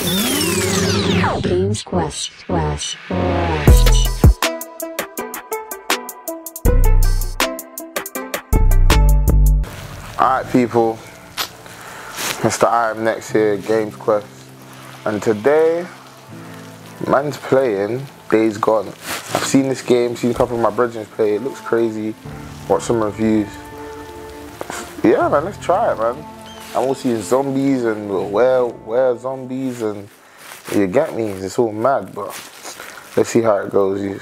Games Quest, Quest, Quest. Alright people, Mr. I am next here, Games Quest. And today, man's playing Days Gone. I've seen this game, seen a couple of my brethren play it, looks crazy. Watch some reviews. Yeah man, let's try it man. I'm all seeing zombies and where where zombies and you get me, it's all mad, but let's see how it goes. You,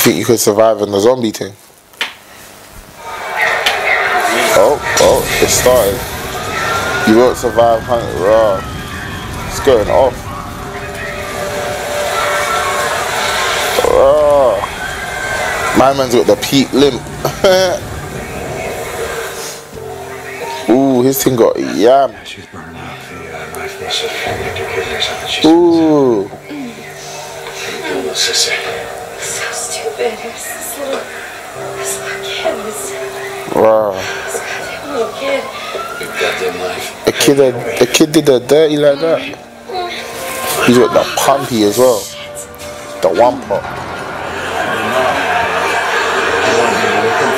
think you could survive in the zombie thing? Oh, oh, it started. You won't survive hunting. Raw. It's going off. My man's got the peak limp. Ooh, his thing got yam. She's burning out. The uh, knife must have nicked her kidney or something. She's Ooh. little sister. So stupid. It this little, this little kid. This Wow. goddamn little kid. Good goddamn life. The kid, the kid did the dirty like that. He's got the pumpy as well. The one pot.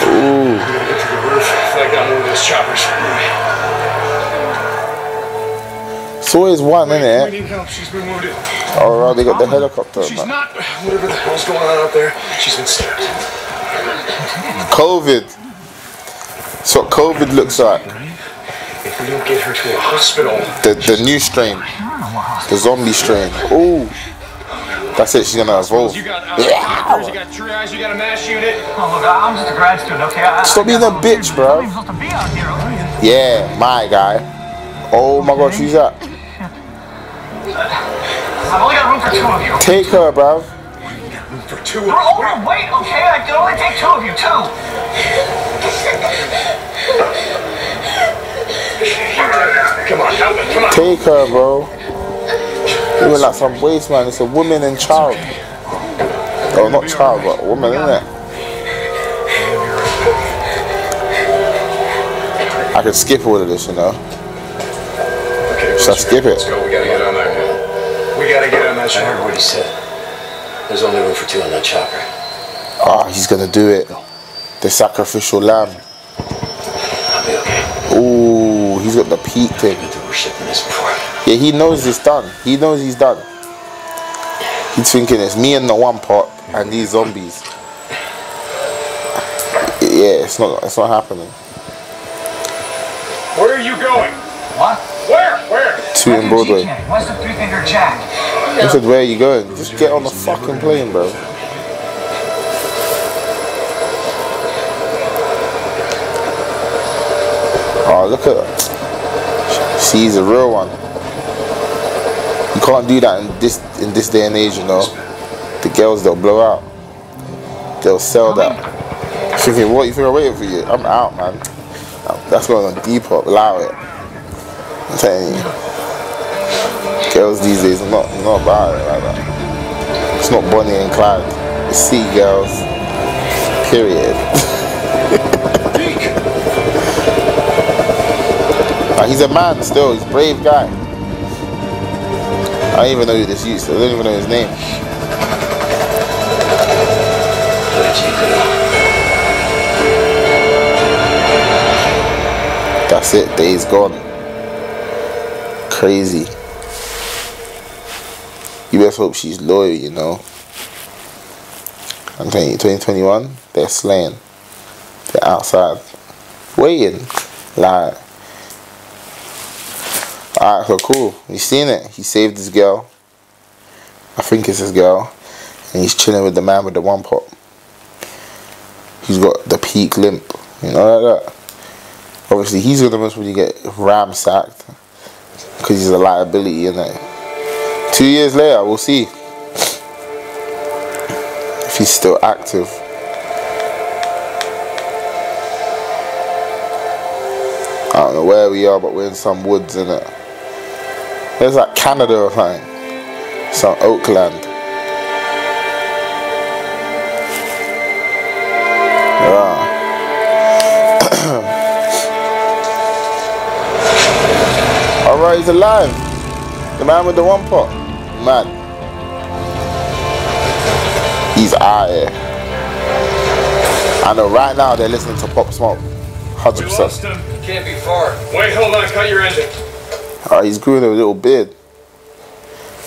Ooh. Get to the roof. Flag down one of those choppers. It's always one, We innit? need help. She's been wounded. Oh, right, they got the helicopter. She's man. not. Whatever the hell's going on out there, she's been stabbed. COVID. That's what COVID looks like. If we don't get her to a hospital, The the new strain. The zombie strain. Ooh. That's it, she's gonna evolve. you got uh, doctors, you got triage, you got a mass unit. Oh, look, I'm just a grad student, okay? I, Stop being a bitch, bro. I'm be out here, okay? Yeah, my guy. Oh my gosh, who's that? I've only got room for two of you. Take her, bruv. For two We're overweight, okay? I can only take two of you, two. Come on, help me, come on. Take her, bro. You look like some waste man. It's a woman and child. Oh, not child, but woman, isn't it? I could skip all of this, you know. Okay, Should I skip it? Gotta get on that I heard what he said. There's only room for two on that chopper. Ah, he's gonna do it. The sacrificial lamb. I'll be okay. Ooh, he's got the peak thing. Been through worse shit than this before. Yeah, he knows it's done. He knows he's done. He's thinking it's me and the one pot and these zombies. Yeah, it's not. It's not happening. Where are you going? What? Where? Where? Two in Broadway. Where's the three-finger jack? I said, where are you going? Just get on the fucking plane, bro. Oh, look at that. She's a real one. You can't do that in this in this day and age, you know. The girls they'll blow out. They'll sell that. Thinking, what you think I'm waiting for you? I'm out, man. That's going on Depop. Allow it. I'm telling you. Girls these days are not not about it like that. It's not Bonnie and Clyde. It's sea girls. Period. He's a man still. He's a brave guy. I don't even know who this is. I don't even know his name. That's it. Days gone. Crazy. You best hope she's loyal, you know. I'm telling you, 2021, they're slaying. They're outside. Waiting. Like. Alright, so cool. You seen it? He saved his girl. I think it's his girl. And he's chilling with the man with the one pot. He's got the peak limp. You know, like that. Obviously, he's gonna most probably get ramsacked because he's a liability, in it. Two years later, we'll see if he's still active. I don't know where we are, but we're in some woods, in it. There's like Canada or something, some Oakland. Yeah. Bro, he's alive. The man with the one pot. Man. He's out here. I know right now they're listening to Pop Smoke. 100%. him. Can't be far. Wait, hold on. Cut your engine. Oh, he's growing a little beard.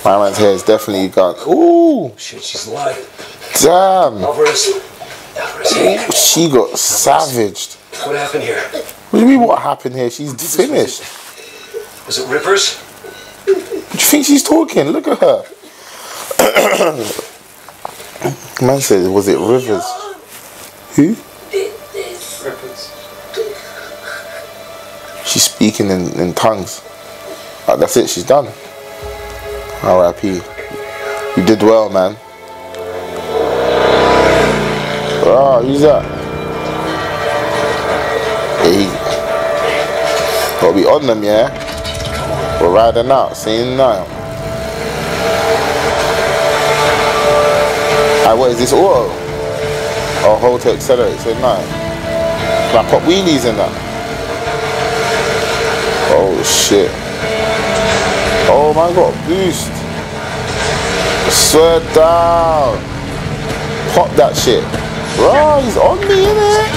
My man's hair is definitely gone. Ooh, Shit, she's alive. damn. Alvarez. Alvarez, hey. She got savaged. What happened here? What do you mean what happened here? She's finished. Was it Rippers? What do you think she's talking? Look at her. Man says, was it Rivers? Who? She's speaking in, in tongues. That's it, she's done. R.I.P. You did well, man. Oh, who's that? Hey. Gotta be on them, yeah? We're riding out, seeing now. Alright, what is this auto? Oh, hold to accelerate, say no. Can I pop wheelies in that? Oh shit. Oh my god, boost. Swear down. Pop that shit. Bro, he's on me, innit?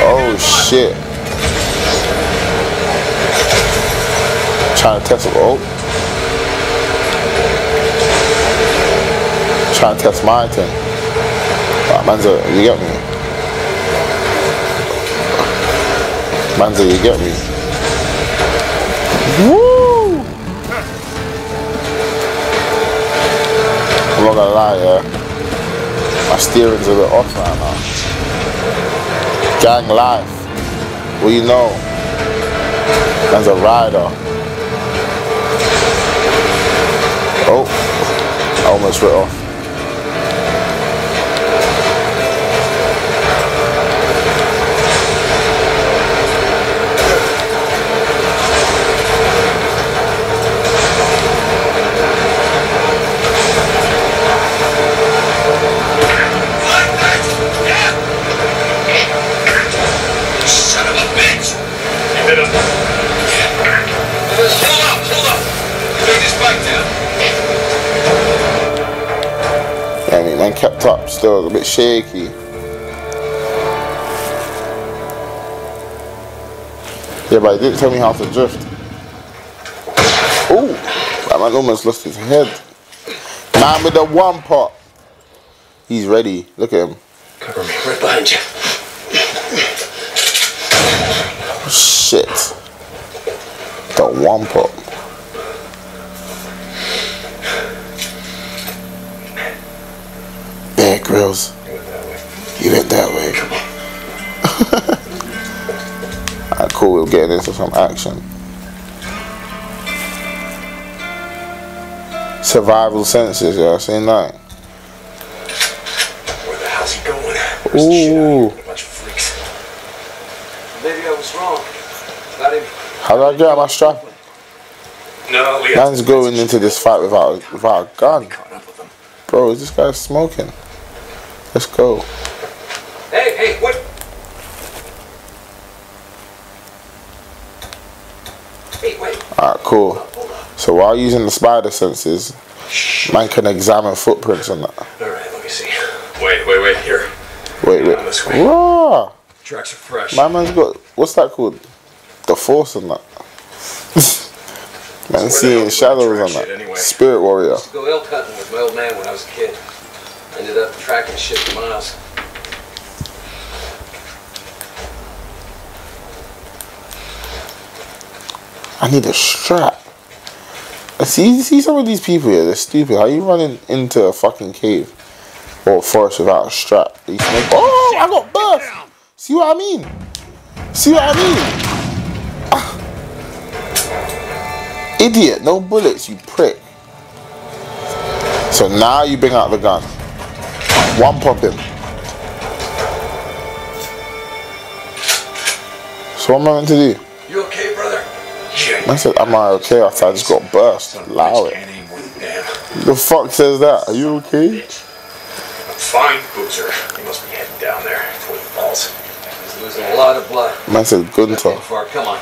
Oh shit. Trying to test it. Oh. Trying to test my thing. Ah, Manzo, you get me? Manzo, you get me? Woo! I'm not gonna lie, yeah. My steering's a bit off right now. Gang life. What you know? Man's a rider. Oh, I almost went off. Kept still, a bit shaky. Yeah, but he didn't tell me how to drift. Ooh, that man almost lost his head. Man with the one pot. He's ready. Look at him. Cover me, right behind you. Shit. The one pot. Bear Grylls. You went that way. Alright, cool. We're getting into some action. Survival senses, yeah. Seen that. Where the hell's he going? Where's the shit? Ooh. A bunch of freaks. Maybe I was wrong. Got him. How do I get my strap? No, we Man's going into this fight without without a gun. Caught up with him. Bro, is this guy smoking? Let's go. Hey, hey, what? Hey, wait. Alright, cool. So while using the spider senses, man can examine footprints on that. All right, let me see. Wait, wait, wait. Here. Wait, wait. This way. Raw! Tracks are fresh. My man's got what's that called? The force on that. man seeing shadows on that. anyway? Spirit warrior. used to go elk hunting with my old man when I was a kid. Ended up tracking shit for miles. I need a strap. See, see some of these people here, they're stupid. How are you running into a fucking cave or forest without a strap? These oh, I got burst. See what I mean? See what I mean? Ah. Idiot, no bullets, you prick. So now you bring out the gun. One pop him. So what am I meant to do? You okay, brother? Yeah. I said, am I okay? I said, I just got burst. Allow it. Can't aim worth a damn. The fuck says that? Are you okay? Fine, Boozer. You must be heading down there for the balls. He's losing a lot of blood. Man said Gunter. Come on.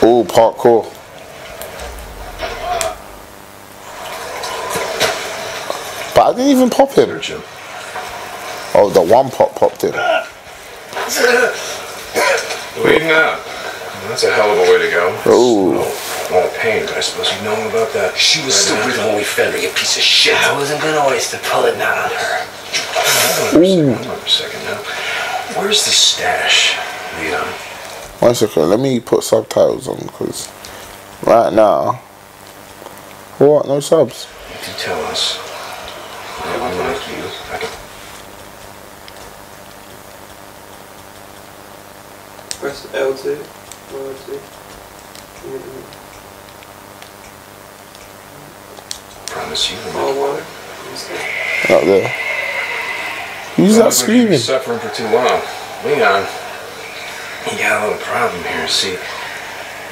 Oh, parkour. But I didn't even pop him. Search. Oh, the one pop popped him. Bleeding out. That's a hell of a way to go. Ooh. A lot of pain, but I suppose you know about that. She was still breathing when we found her, you piece of shit. I wasn't gonna waste a bullet not on her. Hold on a second, hold on a second now. Where's the stash, Leon? One second, let me put subtitles on because right now, what? No subs. If you tell us, yeah, unlike you, I can Press L2. L2. promise you. All water. Out there. Who's that Sounds like been screaming? suffering for too long. Leon, you got a little problem here. See,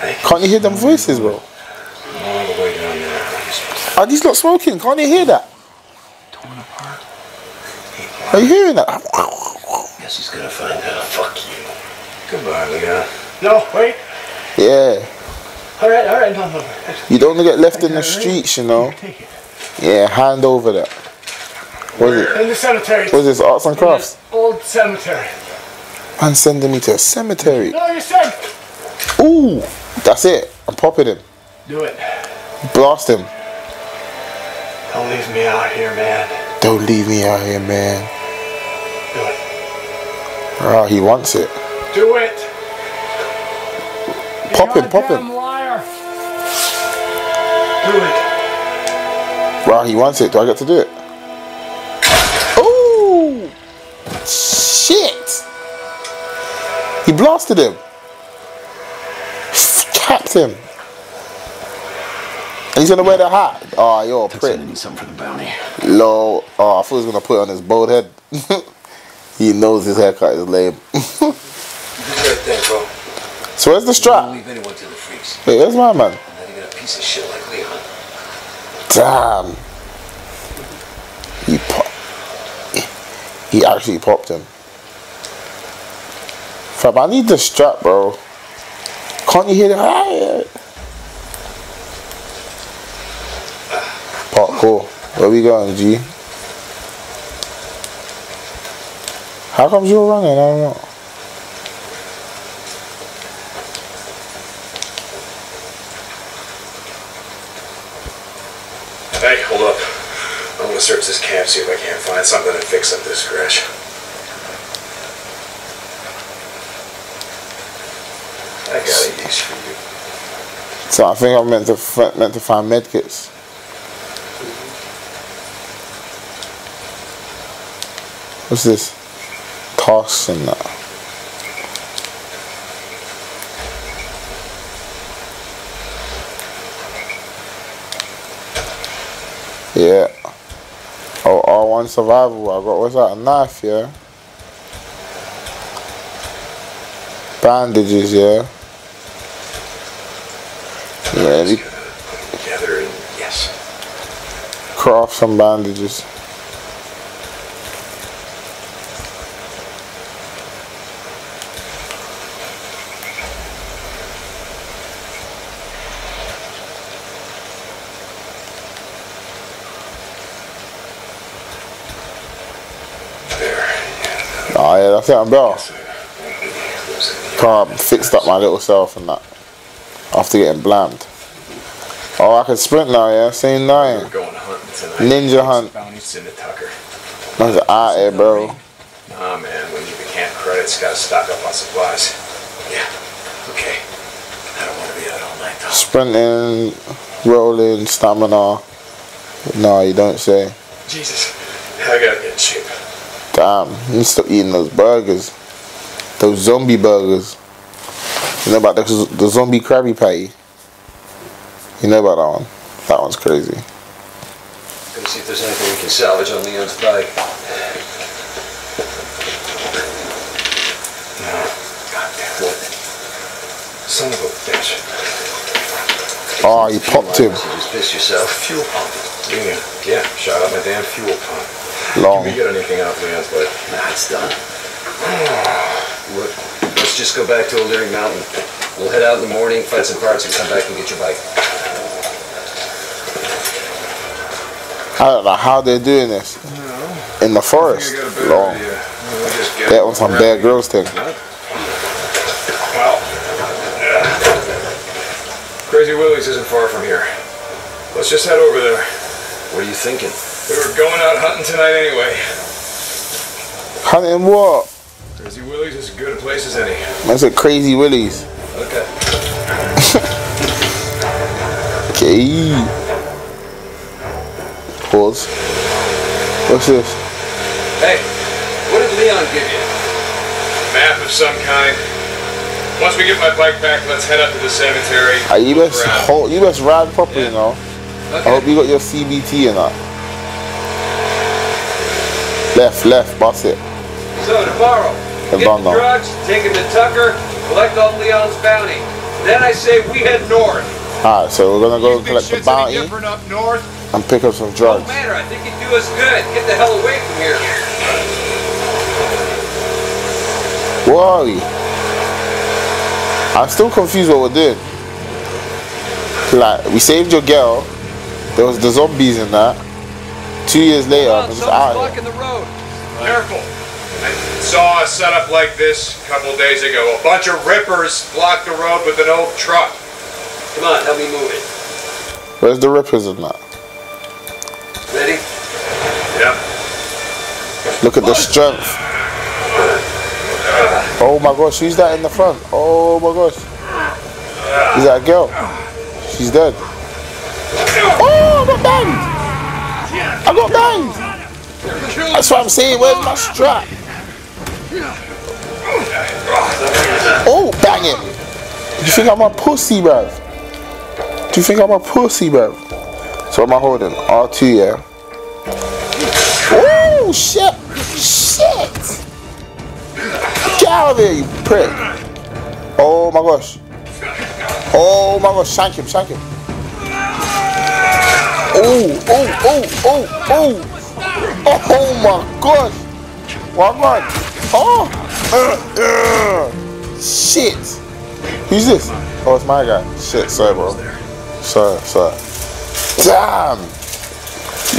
they can Can't you hear them voices, bro? all the way down there. Are these not smoking? Can't you hear that? Torn apart. Are you hearing that? Guess he's gonna find out. Fuck you. Goodbye, Leon. No, wait. Yeah. All right, all right, no, no. You don't get left in the streets, you know. Take it. Yeah, hand over that. What is it? In the cemetery. What is this? Arts and crafts? Old cemetery. Man sending me to a cemetery. No, you said. Ooh, that's it. I'm popping him. Do it. Blast him. Don't leave me out here, man. Don't leave me out here, man. Do it. Oh, he wants it. Do it. Pop him, pop him. liar. Do it. Wow, he wants it. Do I get to do it? Ooh! Shit! He blasted him. Capped him. He's gonna wear the hat. Oh, you're a prick. Me something for the bounty. Low. Oh, ah, I thought he was gonna put it on his bald head. he knows his haircut is lame. Do the thing, bro. so where's the strap? leave anyone to the freaks. Wait, where's my man? Not even a piece of shit like Leon. Damn. He pop. He actually popped him. Fam, I need the strap, bro. Can't you hear the hi? Parkour. Where we going, G? How come you're running? I don't know. Hey, hold up. I'm gonna search this camp, see if I can't find something to fix up this scratch. I got a use for you. So I think I'm meant to meant to find medkits. What's this? Toss and that. Yeah. Oh, R1 survival. I got what's that? A knife, yeah. Bandages, yeah. Yeah, you Together and yes. craft some bandages. There. Yeah. I'm better. So, close it. Car fixed up my little self and that. After getting blammed. Oh, I can sprint now, yeah? Same We're nine. going hunting tonight. Ninja hunt. Bounty's in the Tucker. That's out here, bro. Nah, man. When you the camp credits, gotta stock up on supplies. Yeah. Okay. I don't want to be out all night though. Sprinting, rolling, stamina. No, you don't say. Jesus. I gotta get shape. Damn, you need to stop eating those burgers. Those zombie burgers. You know about the, the zombie Krabby Patty? You know about that one? That one's crazy. Gonna see if there's anything we can salvage on Leon's bike. No. God damn it. Son of a bitch. Oh, you popped him. You just pissed yourself. Fuel pump. Yeah. Yeah. Shot out my damn fuel pump. Long. Can we get anything out of Leon's bike? Nah, it's done. Let's just go back to O'Leary Mountain. We'll head out in the morning, find some parts, and come back and get your bike. I don't know how they're doing this. In the forest. I got a better Long. We'll That was some Bear Grylls thing. Well, yeah. Crazy Willie's isn't far from here. Let's just head over there. What are you thinking? We were going out hunting tonight anyway. Hunting what? Crazy Willie's is as good a place as any. That's a crazy willies. Okay. Okay. Pause. What's this? Hey, what did Leon give you? Map of some kind. Once we get my bike back, let's head up to the cemetery. Ah, you best hold, you best ride properly, you know. I hope you got your CBT or that. Left, left, boss it. So tomorrow, get the drugs, take him to Tucker, collect all Leon's bounty. Then I say we head north. Alright, so we're gonna go collect the bounty up north? and pick up some drugs. No matter, I think it'd do us good. Get the hell away from here. Where are we? I'm still confused what we're doing. Like, we saved your girl. There was the zombies in that. Two years later, Come I'm on, just someone's out here. blocking the road. Careful. I saw a setup like this a couple days ago. A bunch of rippers blocked the road with an old truck. Come on, help me move it. Where's the rippers in that? Ready? Yep. Look at the strength. Oh my gosh, who's that in the front? Oh my gosh. Is that a girl? She's dead. Oh, I got got! That's what I'm saying, where's my strap? Oh, bang it! Do you think I'm a pussy, bruv? Do you think I'm a pussy, bruv? So what am I holding? R2, yeah? Oh, shit! Shit! Get out of here, you prick! Oh my gosh. Oh my gosh, shank him, shank him. Oh, oh, oh, oh, oh! Oh my gosh! One man! Oh! Uh, uh. Shit! Who's this? Oh, it's my guy. Shit, sorry, bro. Sorry, sorry. Damn!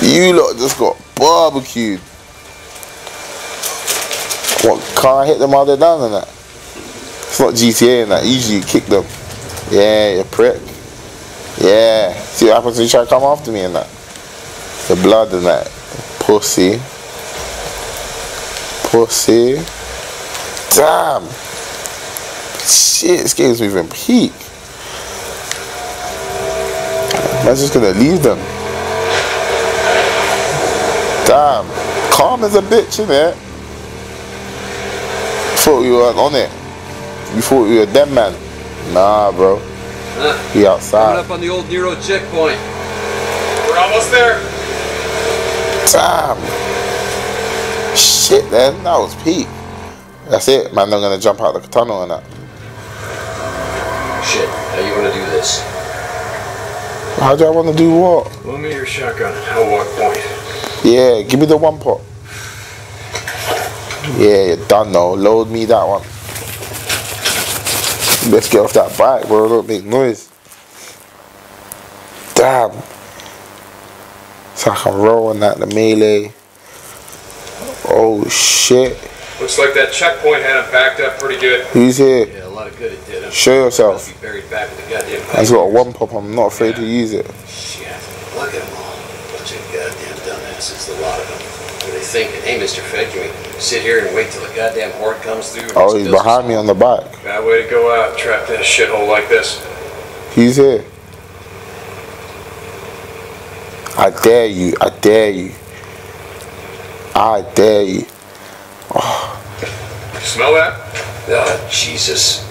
You lot just got barbecued. What, can't I hit them while they're down and that? It's not GTA and that. Usually you kick them. Yeah, you prick. Yeah. See what happens when you try to come after me and that? The blood and that. Pussy. Pussy. Damn. Shit, this game's moving peak. I'm just gonna leave them. Damn. Calm as a bitch, innit? Thought we weren't on it. You thought we were dead man. Nah, bro. Huh? We Coming outside. up on the old Nero checkpoint. We're almost there. Damn. Shit, then. That was peak. That's it. Man, I'm gonna jump out of the tunnel and that. Shit, how you gonna do this? How do I want to do what? Loan me your shotgun. I'll walk point. Yeah, give me the one pot. Yeah, you're done though. Load me that one. Let's get off that bike, bro. Don't make noise. Damn. So I can roll on that, the melee. Oh shit. Looks like that checkpoint had him backed up pretty good. Who's here? Yeah, a lot of good it did him. Show yourself. Must be buried back with the goddamn I just got a one pop. I'm not afraid to use it. Shit, look at them all. Bunch of goddamn dumbasses, a lot of them. What are they thinking? Hey, Mr. Fed, can we sit here and wait till the goddamn horde comes through? Oh, he's behind me on the bike. Bad way to go out, trapped in a shithole like this. He's here. I dare you. I dare you. I dare you. Smell that? Oh, Jesus.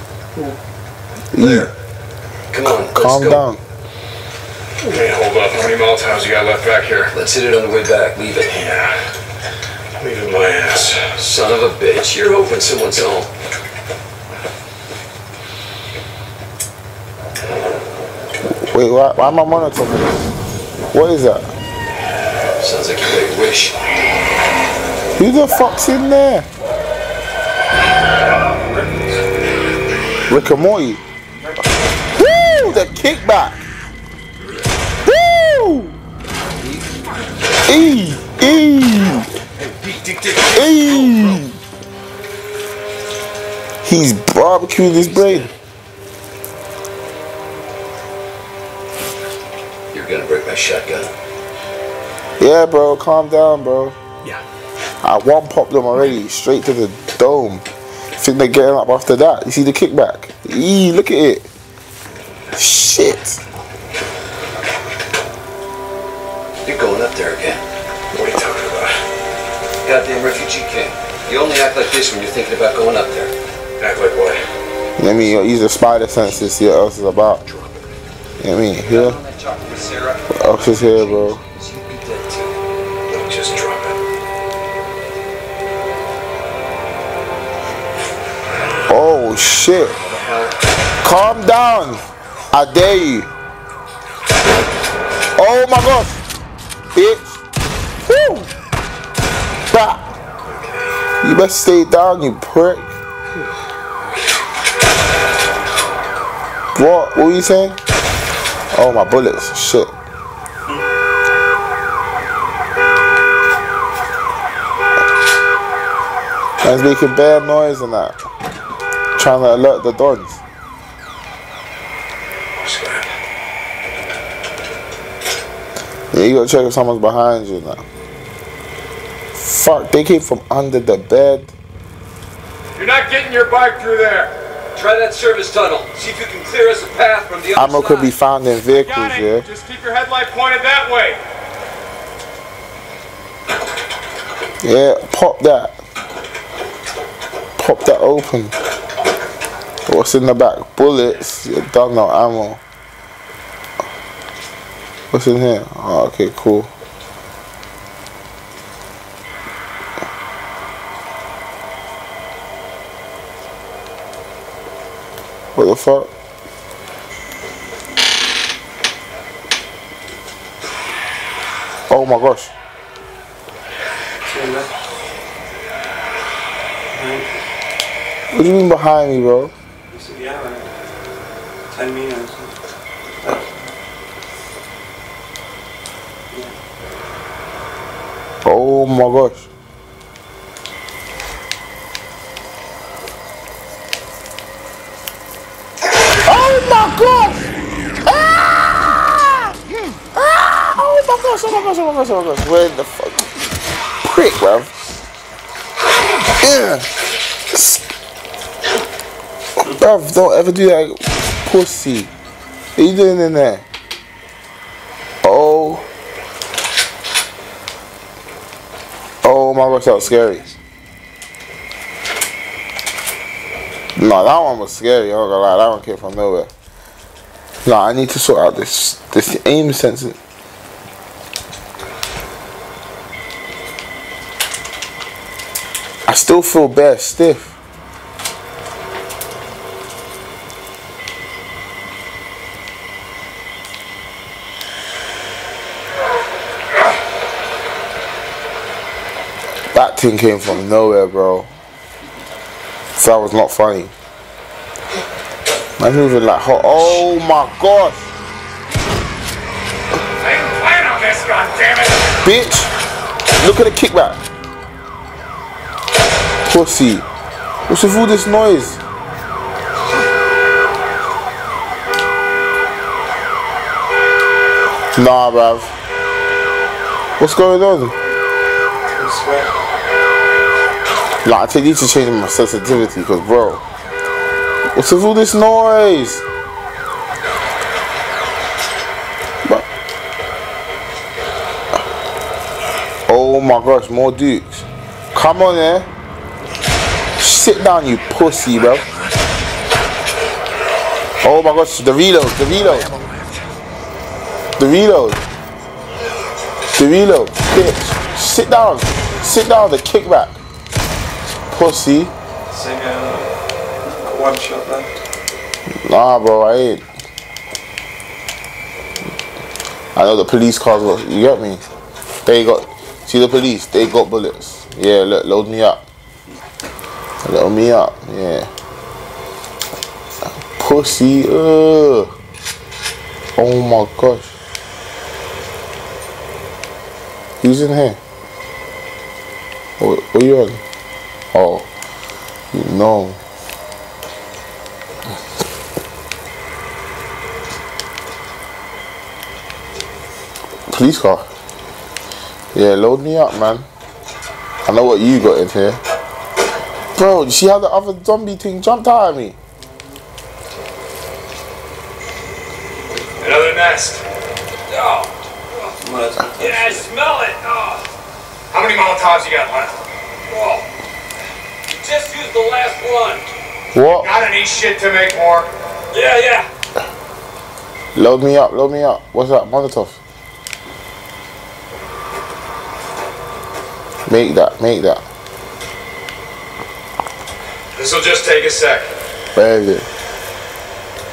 There. Come on, let's Calm go. down. Hey, hold up. How many Molotovs you got left back here? Let's hit it on the way back. Leave it. Yeah. Leaving my ass. Son of a bitch. You're hoping someone's home. Wait, why, why am I monitoring? What is that? Sounds like you made a big wish. Who the fuck's in there? Rick and Morty. Woo! The kickback. Woo! E E E. He's barbecuing his brain. You're gonna break my shotgun. Yeah, bro. Calm down, bro. Yeah. I one popped them already, straight to the dome. Think they're getting up after that. You see the kickback? Eee, look at it. Shit. Goddamn refugee camp. You only act like this when you're thinking about going up there. Act like what? I mean, use the spider sense to see what else is about. You know what I mean? Here? On that chocolate with Sarah. What else is here, bro? So you'd be dead too. Don't just drop it. Oh, shit. Calm down. I dare you. Oh, my gosh. Bitch. You better stay down, you prick. What? What were you saying? Oh, my bullets. Shit. Man's making bad noise and that. Trying to alert the. Scrap. Yeah, you gotta check if someone's behind you now. Fuck, they came from under the bed. You're not getting your bike through there. Try that service tunnel. See if you can clear us a path from the other Ammo side. could be found in vehicles, yeah. Just keep your headlight pointed that way. Yeah, pop that. Pop that open. What's in the back? Bullets. You done no ammo. What's in here? Oh, okay, cool. What the fuck? Oh my gosh. What do you mean behind me, bro? You see? Ten meters. Oh my gosh. Oh my gosh! Ah! Ah! Oh my Where the fuck? Prick, bruv. Yeah. Bruv, don't ever do that, pussy. What you doing in there? Oh. Oh my gosh, that was scary. No, that one was scary. I'm not gonna lie, that one came from nowhere. No, I need to sort out this this aim sensor. Still feel bad stiff. That thing came from nowhere, bro. So that was not funny. Man moving like hot. Oh my gosh, I didn't on this, goddammit! bitch! Look at the kickback. Pussy. What's with all this noise? Nah, bruv. What's going on? Like, I need to change my sensitivity, because, bro, what's with all this noise? Oh my gosh, more dukes. Come on, eh? Sit down, you pussy, bro. Oh my gosh, the reload, the reload. The reload. The reload. Bitch. Sit down. Sit down, the kickback. Pussy. Uh, one shot left. Nah, bro, I ain't. I know the police cars were, you get me? They got, see the police, they got bullets. Yeah, look, load me up. Load me up, yeah. Pussy. Oh my gosh. Who's in here? What, what you on? Oh, you know. Police car. Yeah, load me up, man. I know what you got in here. Bro, you see how the other zombie thing jumped out at me? Another nest. Oh, Mas, yeah, I smell it. Oh. How many Molotovs you got left? Oh. Just used the last one. What? Got any shit to make more? Yeah, yeah. Load me up, load me up. What's that? Molotov. Make that, make that. This'll just take a sec. Where is it?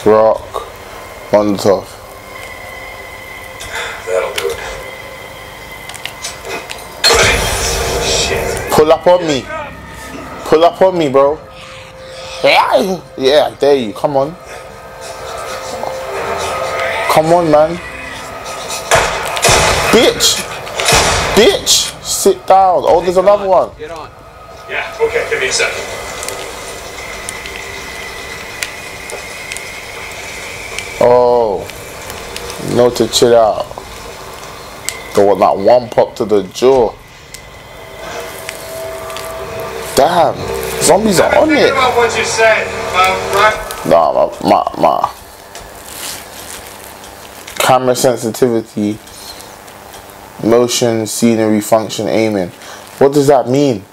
Rock. Molotov. That'll do it. Shit. Pull up on me. Pull up on me, bro. Yeah, yeah, there you. Come on. Come on, man. Bitch. Bitch. Sit down. Oh, there's another one. Get on. Yeah, okay, give me a second. Oh. No to chill out. Don't that one pop to the jaw. Damn. Zombies are on it. about what you said. Um, right? Nah, my, my, my. Camera sensitivity, motion, scenery, function, aiming. What does that mean?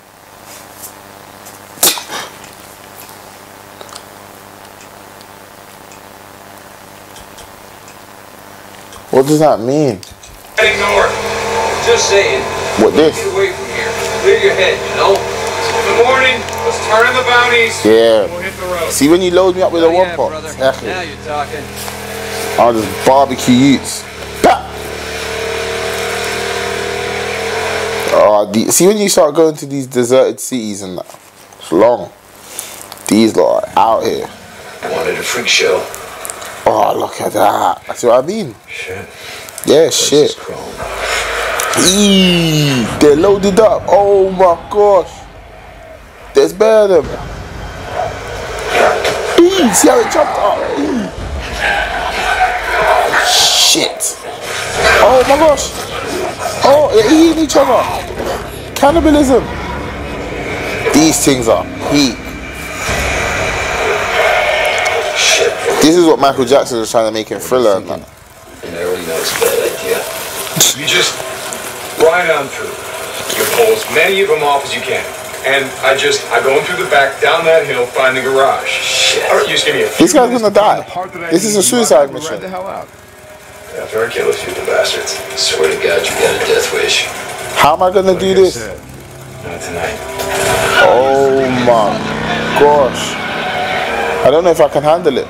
What does that mean? Heading north. Just saying. What this? Get away from here. Clear your head, you know? The morning, let's turn in the bounties. Yeah. We'll hit the road. See when you load me up with a Oh, one yeah, pop, brother. exactly. Now you're talking. I'll just barbecue utes. Oh, the, see when you start going to these deserted cities and that, it's long. These lot are out here. I Wanted a freak show. Oh, look at that. That's what I mean. Shit. Yeah, shit. Chrome. Eee, they're loaded up. Oh my gosh. There's better of them. Eee, see how it jumped up? Eee. Shit. Oh my gosh. Oh, they're eating each other. Cannibalism. These things are heat. This is what Michael Jackson was trying to make in Thriller. and that. And I already know it's a bad idea. You just ride on through. You pull as many of them off as you can. And I just, I go in through the back, down that hill, find the garage. Shit. All right, you just give me a few This guy's minutes gonna die. the part that I This is a suicide Right mission. the hell out. After I kill a few of the bastards. Swear to God, you got a death wish. How am I gonna Like do I this? said, Not tonight. Oh my gosh. I don't know if I can handle it.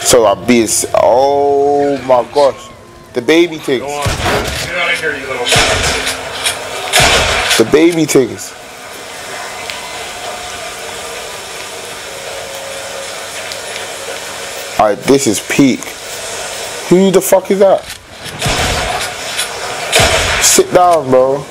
So being. s- Oh my gosh. The baby things. Go on. Get out of here, you little shit. The baby things. Alright, this is peak. Who the fuck is that? Sit down, bro.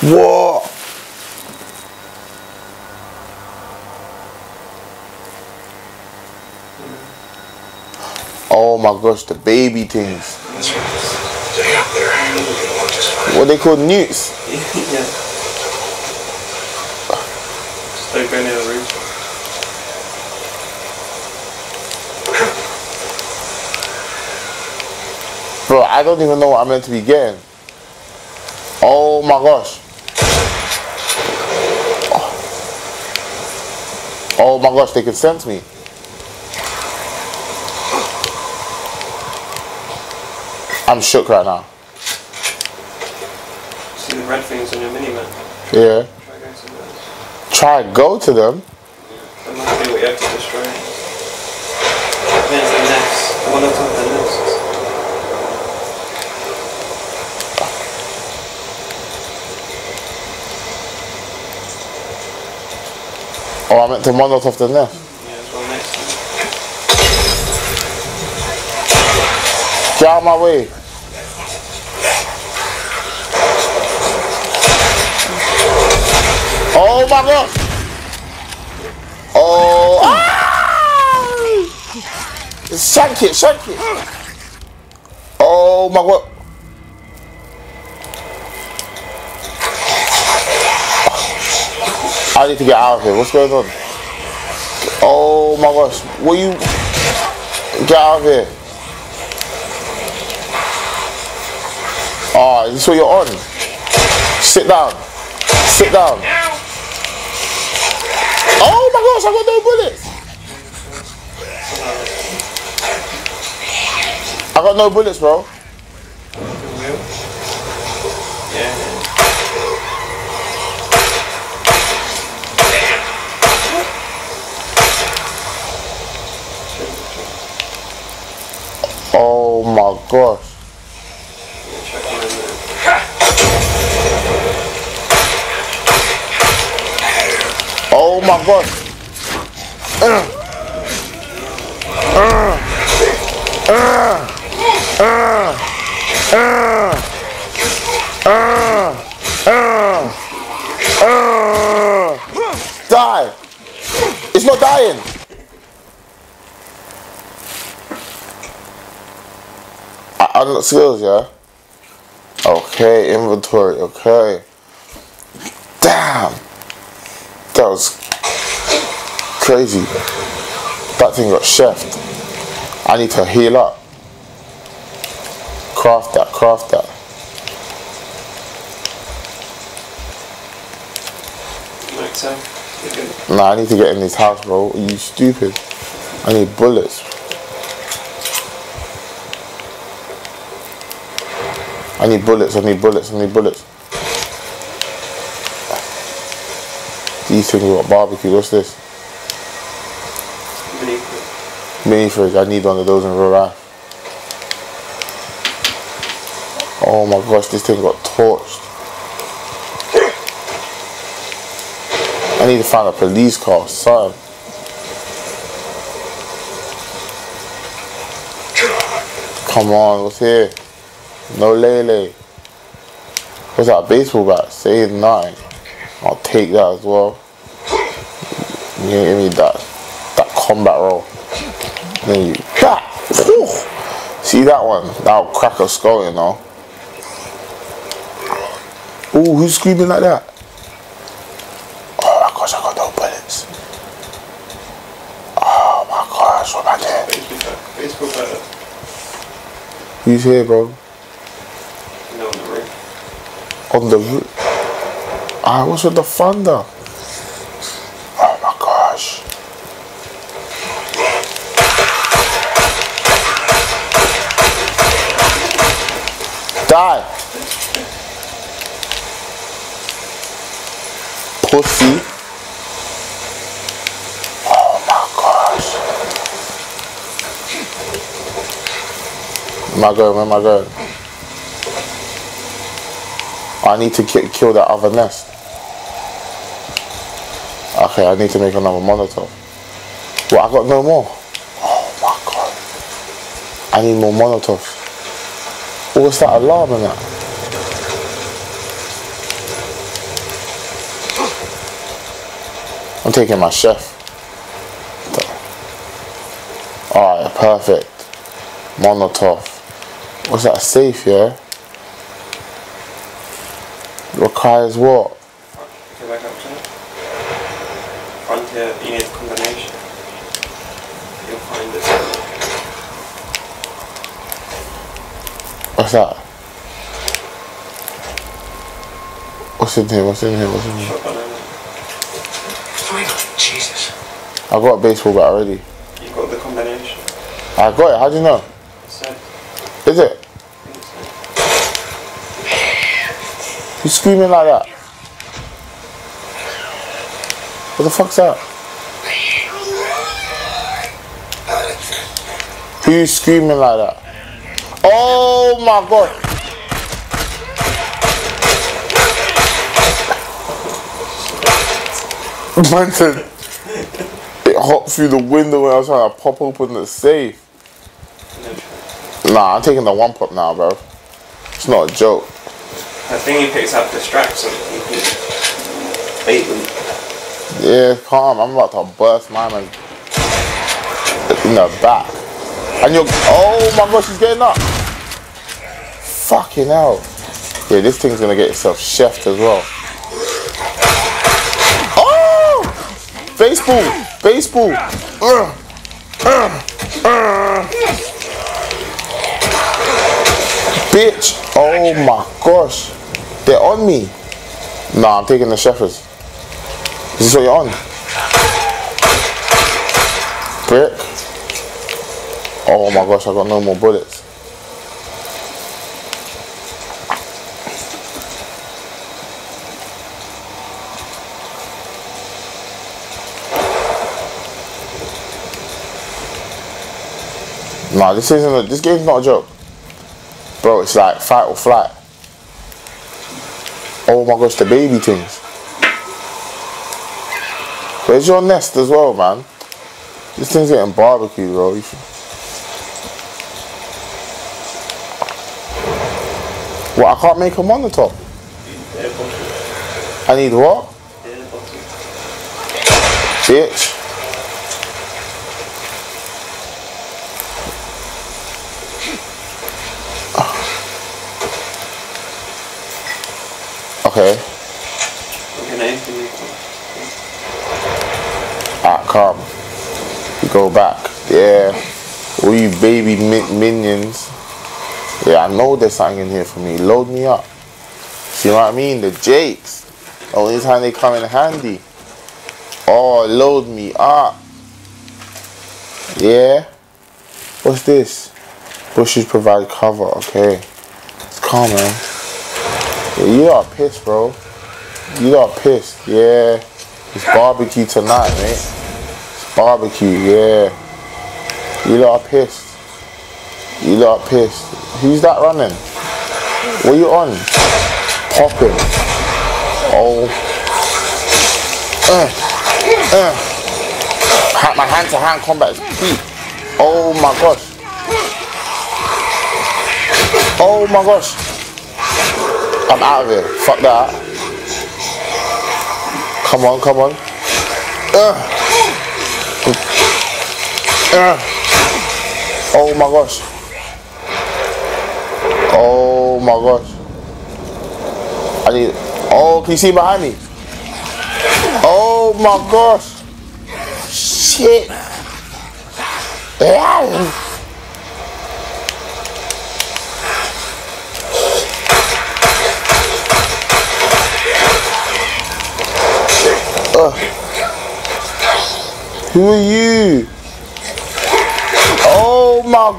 What? Oh my gosh, the baby things. Stay up there. You're gonna want just fine. What they call newts? yeah. Just like any other reason. Bro, I don't even know what I'm meant to be getting. Oh my gosh. Oh my gosh, they can sense me. I'm shook right now. See the red things on your mini map. Yeah. Try to those. Try go to them. That might be what you have to destroy. There's the. The one on top of the nests. Oh, I meant to Molotov the nest. Yeah, there's one next to. Get out of my way. Oh. Oh. Ah! Shank it, shank it. Oh my god. I need to get out of here. What's going on? Oh my gosh. What you. Get out of here. Oh, this is this what you're on? Sit down. Sit down. Oh I got no bullets. I got no bullets, bro. Oh my gosh. Oh my gosh. Die. It's not dying. I unlock skills, yeah? Okay, inventory, okay. Damn. That was crazy. That thing got chefed. I need to heal up. Craft that, craft that. You're. Nah, I need to get in this house, bro. Are you stupid? I need bullets. I need bullets, I need bullets, I need bullets. These things got barbecue, what's this? Mini. I need one of those in real life. Oh my gosh, this thing got torched. I need to find a police car, son. Come on, what's here? No Lele. What's that, baseball bat? Save nine. I'll take that as well. You give me that, that combat roll. Then you, bah! Whew. See that one? That'll crack a skull, you know. Ooh, who's screaming like that? Oh my gosh, I got no bullets. Oh my gosh, what am I doing? Baseball bat. Who's here, bro? No, on the roof. On the roof. Ah, what's with the thunder? Die. Pussy. Oh my gosh. I going? Where am I? I need to ki- kill that other nest. Okay, I need to make another Molotov. Well, I got no more. Oh my god. I need more Molotovs. What's that alarm in that? I'm taking my chef. Alright, perfect. Molotov. What's that, safe, yeah? Requires what? Go back up to it. Frontier, you need a combination. You'll find it. What's that? What's in here? What's in here? What's in here? Finally, Jesus. I got a baseball bat already. You got the combination. I got it. How do you know? Is it? So. You screaming like that? What the fuck's that? Who's screaming like that? Oh my god! Man said it hopped through the window when I was trying to pop open the safe. Nah, I'm taking the one pop now, bro. It's not a joke. I think he picks up distracts him. He can bait them. Yeah, calm. I'm about to burst my man in the back. And you're. Oh my gosh, he's getting up. Fucking hell. Yeah, this thing's gonna get itself chefed as well. Baseball! Baseball! Ugh. Ugh. Ugh. Bitch! Oh my gosh. They're on me. Nah, I'm taking the Shepherds. Is this what you're on? Brick. Oh my gosh, I got no more bullets. Nah, this isn't a, this game's not a joke. Bro, it's like fight or flight. Oh my gosh, the baby things. Where's your nest as well, man? This thing's getting barbecued, bro. You. What, I can't make them on the top? I need what? Bitch. Okay. What's your name? Can you- Ah, calm. Go back. Yeah. All you baby min- minions. Yeah, I know there's something in here for me. Load me up. See what I mean? The Jakes. Only time they come in handy. Oh, load me up. Yeah. What's this? Bushes provide cover. Okay. It's calm, man. Yeah, you are pissed, bro. You are pissed. Yeah. It's barbecue tonight, mate. It's barbecue, yeah. You are pissed. You are pissed. Who's that running? What you on? Popping. Oh. Uh, uh. My hand to hand combat is. Oh my gosh. Oh my gosh. I'm out of here. Fuck that. Come on, come on. Uh. Uh. Oh my gosh. Oh my gosh. I need. Oh, can you see behind me? Oh my gosh. Shit. Yeah. Who are you? Oh my.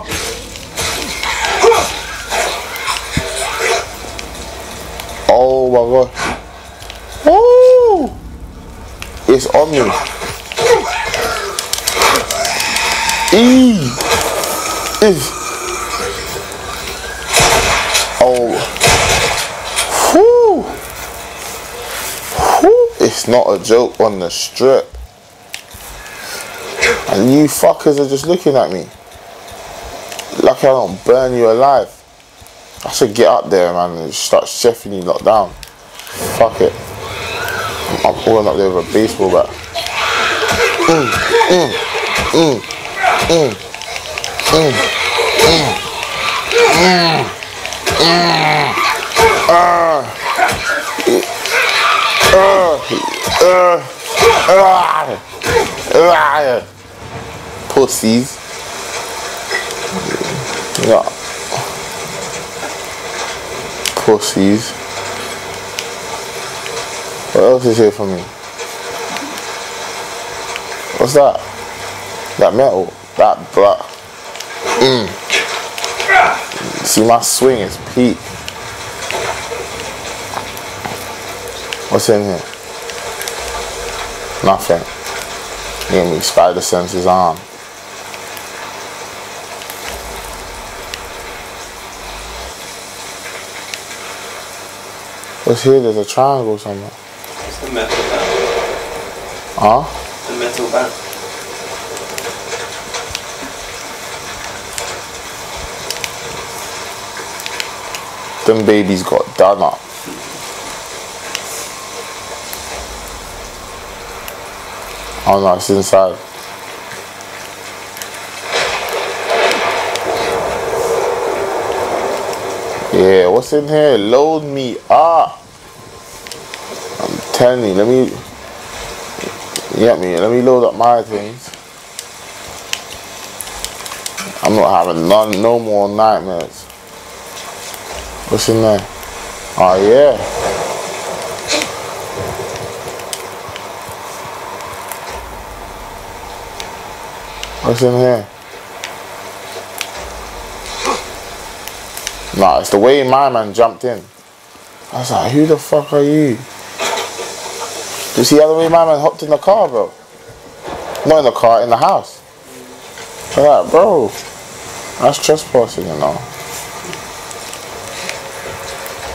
Oh my god. Oh! It's on me. E. Is. Oh. Whew. Whew. It's not a joke on the strip. And you fuckers are just looking at me. Lucky I don't burn you alive. I should get up there, man, and start chefing you lot down. Fuck it. I'm pulling up there with a baseball bat. Mm, mm, mm, mm, mm, mm, mm, mm. Ah. Pussies. Yeah. Pussies. What else is here for me? What's that? That metal. That black. Mm. See my swing is peak. What's in here? Nothing. Give me spider senses on. What's here? There's a triangle somewhere. It's the metal band. Huh? The metal band. Them babies got done up. Oh no, it's inside. Yeah, what's in here? Load me up. I'm telling you, let me get me, let me load up my things. I'm not having none no more nightmares. What's in there? Oh yeah. What's in here? Nah, it's the way my man jumped in. I was like, who the fuck are you? You see how the way my man hopped in the car, bro? Not in the car, in the house. At that, bro. That's trespassing, you know.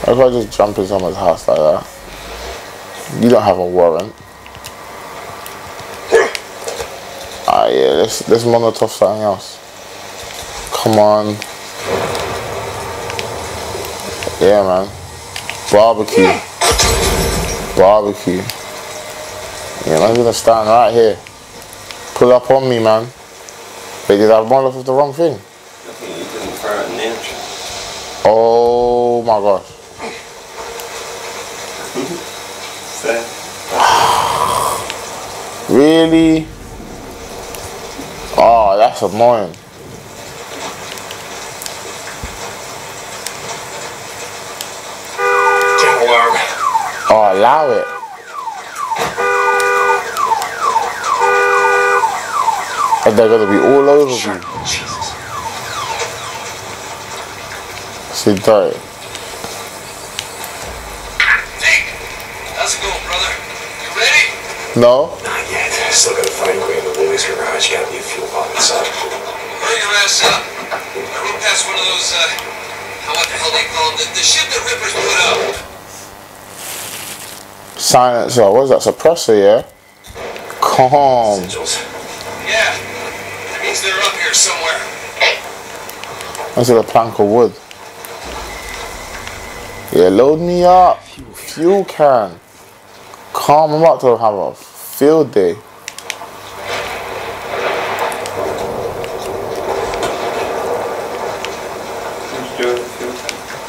If I just jump in someone's house like that, you don't have a warrant. Ah, yeah, let's let's Molotov something else. Come on. Yeah, man. Barbecue. Barbecue. Yeah, I'm gonna stand right here. Pull up on me, man. Wait, did I have Molotov the wrong thing? I you didn't throw it in the entrance. Oh my gosh. Really? That's annoying. Damn. Oh, allow it. And they're gonna be all over me. Jesus. Sit tight. How's it going, brother? You ready? No? Not yet. Still gotta find Gray in the Woolies garage. Gotta be a fuel. Hurry your ass. I rode past one of those, uh, what the hell they call them? The, the shit that Rippers put up. Silence, Silencer. What is that? Suppressor, yeah? Calm. Sigils. Yeah. That means they're up here somewhere. That's a plank of wood. Yeah, load me up. Fuel can. Calm. I'm about to have a field day. who's doing the fuel tank? I don't know. Put it on the list. Shit. Boarded up. Gotta find Gray. Maybe there's a way in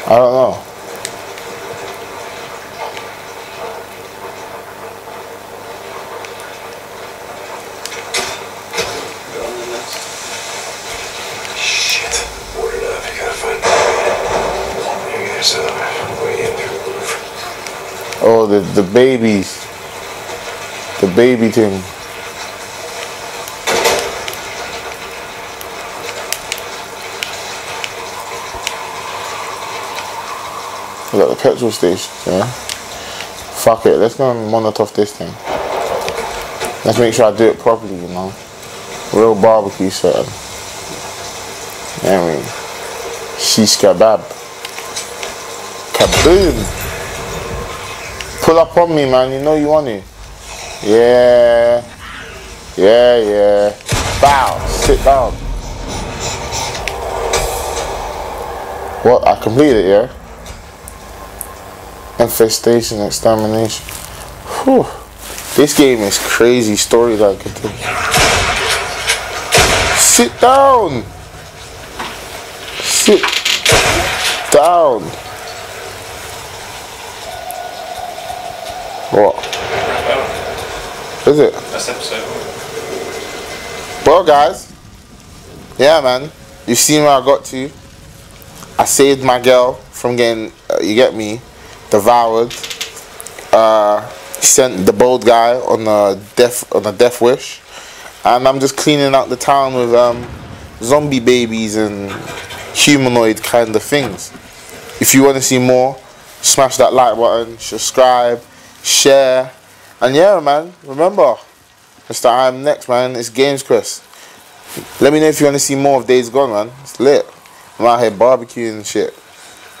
through the roof. Oh, the the babies. The baby thing. Look at the petrol station, yeah? Fuck it, let's go and Molotov this thing. Let's make sure I do it properly, you know? Real barbecue setting. I mean, shish kebab. Kaboom! Pull up on me, man. You know you want it. Yeah. Yeah, yeah. Bow. Sit down. What? I completed it, yeah? Infestation, extermination. Whew. This game is crazy stories I could do. Sit down. Sit down. What? Is it? That's episode one. Well, guys, yeah, man, you seen where I got to. I saved my girl from getting, uh, you get me, devoured. Uh, sent the bold guy on a death on a death wish, and I'm just cleaning out the town with um, zombie babies and humanoid kind of things. If you want to see more, smash that like button, subscribe, share, and yeah, man. Remember, Mr. I'm next, man. It's Games Quest. Let me know if you want to see more of Days Gone, man. It's lit. I'm out here barbecuing and shit.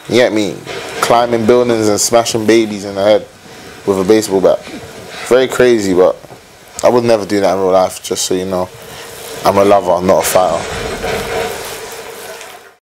You get me? Climbing buildings and smashing babies in the head with a baseball bat. Very crazy, but I would never do that in real life, just so you know. I'm a lover, not a fighter.